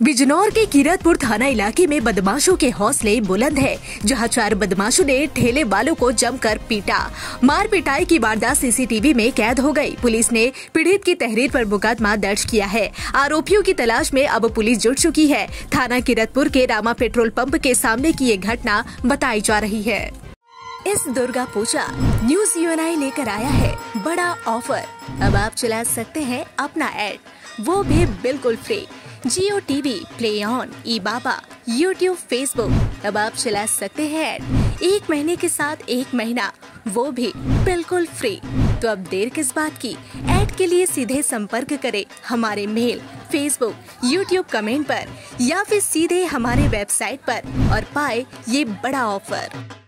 बिजनौर के किरतपुर थाना इलाके में बदमाशों के हौसले बुलंद है, जहाँ चार बदमाशों ने ठेले वालों को जमकर पीटा। मार पिटाई की वारदात सीसीटीवी में कैद हो गई। पुलिस ने पीड़ित की तहरीर पर मुकदमा दर्ज किया है। आरोपियों की तलाश में अब पुलिस जुट चुकी है। थाना किरतपुर के रामा पेट्रोल पंप के सामने की ये घटना बताई जा रही है। इस दुर्गा पूजा न्यूज़ यूएनआई लेकर आया है। बड़ा ऑफ़र। अब आप चला सकते हैं अपना एड वो भी बिल्कुल free. Jio TV play on ई बाबा यूट्यूब फेसबुक अब आप चला सकते हैं एक महीने के साथ एक महीना। वो भी बिल्कुल फ्री तो अब देर किस बात की? ऐड के लिए सीधे संपर्क करें हमारे मेल फेसबुक यूट्यूब कमेंट पर या फिर सीधे हमारे वेबसाइट पर और पाए ये बड़ा ऑफ़र